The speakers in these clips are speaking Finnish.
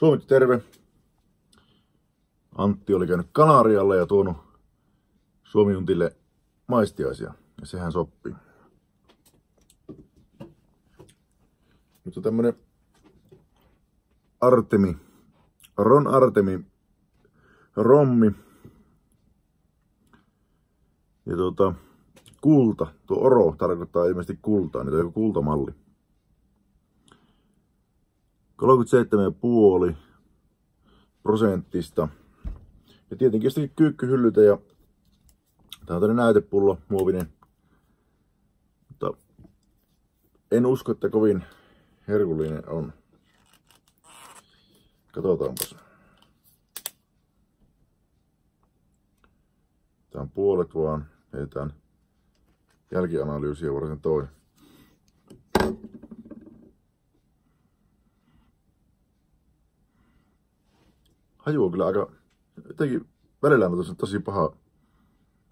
Suomi terve. Antti oli käynyt Kanarialla ja tuonut Suomiuntille maistiaisia. Ja sehän sopii. Nyt on tämmönen Artemi, Ron Artemi rommi. Ja tuota, kulta, tuo oro tarkoittaa ilmeisesti kultaa, niin joku kultamalli. 37,5 prosenttista. Ja tietenkin jostakin kyykkyhyllytä ja tää on tämmönen näytepullo, muovinen. Mutta en usko, että kovin herkullinen on. Katsotaanpas. Tää on puolet vaan. Heitetään jälkianalyysiä varten toi. Haju on kyllä aika, jotenkin välillä on tosi paha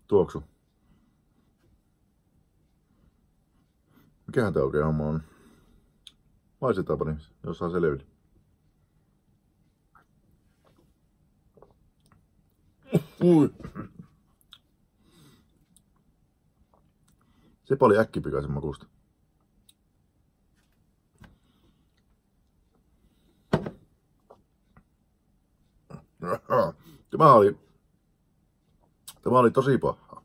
tuoksu. Mikähän tää oikein homma on? Maistetaanpa niin, jos saa selville. Ui. Sepä oli äkkipikaisen makusta. Tämä oli, tämä oli tosi paha.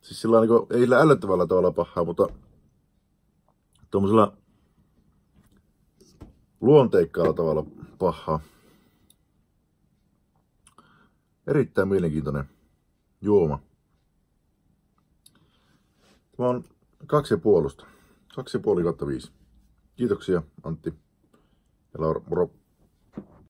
Siis sillä niin ei sillä ällöttävällä tavalla pahaa, mutta tuommoisella luonteikkaalla tavalla pahaa. Erittäin mielenkiintoinen juoma. Tämä on kaksi ja puolusta. Kaksi ja puoli kautta viisi. Kiitoksia Antti ja Laura. Moro.